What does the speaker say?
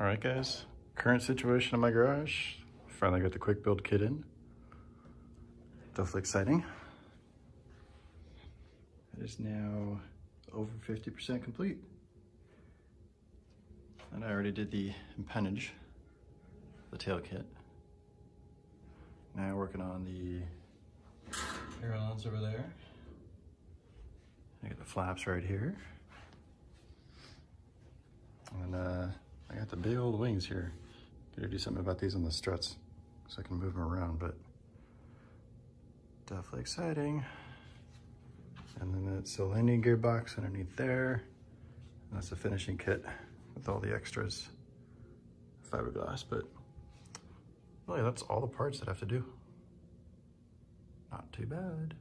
All right, guys. Current situation in my garage. Finally got the quick build kit in. Definitely exciting. It is now over 50% complete. And I already did the empennage, the tail kit. Now working on the ailerons over there. I got the flaps right here. And uh, got the big old wings here. Gotta do something about these on the struts so I can move them around, but definitely exciting. And then that's the landing gear box underneath there. And that's the finishing kit with all the extras, fiberglass, but really that's all the parts that I have to do. Not too bad.